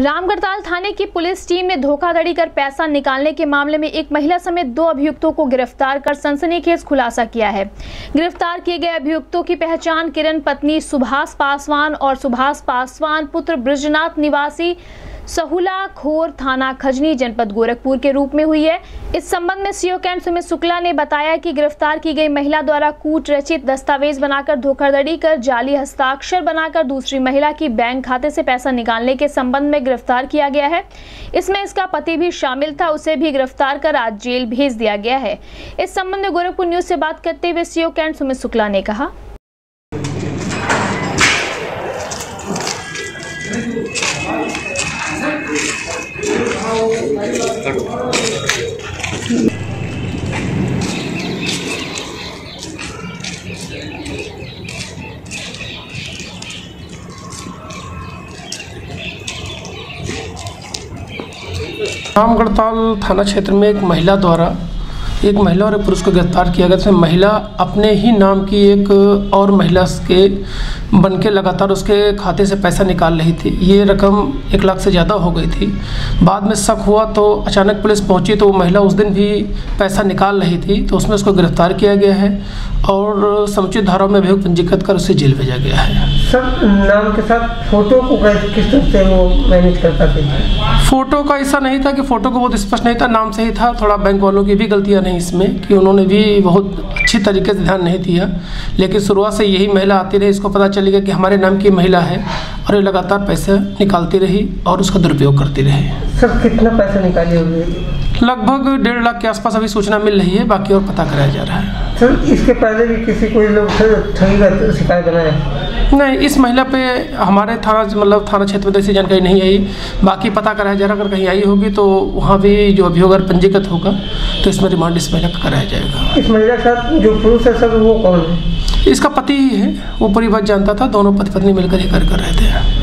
रामगढ़ताल थाने की police team ने धोखाधड़ी कर पैसा निकालने के मामले में एक महिला समेत दो अभियुक्तों को गिरफ़्तार कर सनसनीखेज खुलासा किया है। गिरफ़्तार किए गए अभियुक्तों की पहचान किरण पत्नी सुभाष पासवान और सुभाष पासवान पुत्र ब्रजनाथ निवासी सहुला खोर थाना खजनी जनपद गोरखपुर के रूप में हुई है। इस संबंध में सीओ कैंट सुमित शुक्ला ने बताया कि गिरफ़्तार की गई महिला द्वारा कूट रचित दस्तावेज़ बनाकर धोखाधड़ी कर जाली हस्ताक्षर बनाकर दूसरी महिला की बैंक खाते से पैसा निकालने के संबंध में गिरफ़्तार किया गया है। इसमें इसका पति भी शामिल था, उसे भी गिरफ़्तार कर आज जेल भेज दिया गया है। इस संबंध में गोरखपुर न्यूज़ से बात करते हुए सीओ कैंट सुमित शुक्ला ने कहा। रामगढ़ताल थाना क्षेत्र में एक महिला द्वारा एक महिला और एक पुरुष को गिरफ़्तार किया गया। था महिला अपने ही नाम की एक और महिला के बन के लगातार उसके खाते से पैसा निकाल रही थी। ये रकम एक लाख से ज़्यादा हो गई थी। बाद में शक हुआ तो अचानक पुलिस पहुँची तो वो महिला उस दिन भी पैसा निकाल रही थी तो उसमें उसको गिरफ़्तार किया गया है और समुचित धाराओं में अभियोग पंजीकृत कर उसे जेल भेजा गया है। सब नाम के साथ फ़ोटो को किस तरह से वो मैनेज करता था? फ़ोटो का ऐसा नहीं था कि फ़ोटो को बहुत स्पष्ट नहीं था नाम से ही था। थोड़ा बैंक वालों की भी गलतियाँ नहीं इसमें कि उन्होंने भी बहुत अच्छी तरीके से ध्यान नहीं दिया। लेकिन शुरुआत से यही महिला आती रही इसको पता चल गया कि हमारे नाम की महिला है और ये लगातार पैसे निकालती रही और उसका दुरुपयोग करती रही। सर कितना पैसा निकाली होगी लगभग डेढ़ लाख के आसपास अभी सूचना मिल रही है बाकी और पता कराया जा रहा है। सर इसके पहले भी किसी कोई लोग ठगी का शिकायत बनाया? नहीं इस महिला पे हमारे थाना मतलब थाना क्षेत्र में तो ऐसी जानकारी नहीं आई। बाकी पता कराया जा रहा अगर कहीं आई होगी तो वहाँ भी जो अभियोग अगर पंजीकृत होगा तो इसमें रिमांड इस महिला का कराया जाएगा। इस महिला के साथ जो पुरुष है सर वो कौन है? इसका पति ही है वो पूरी बात जानता था दोनों पति पत्नी मिलकर ही कार्य कर रहे थे।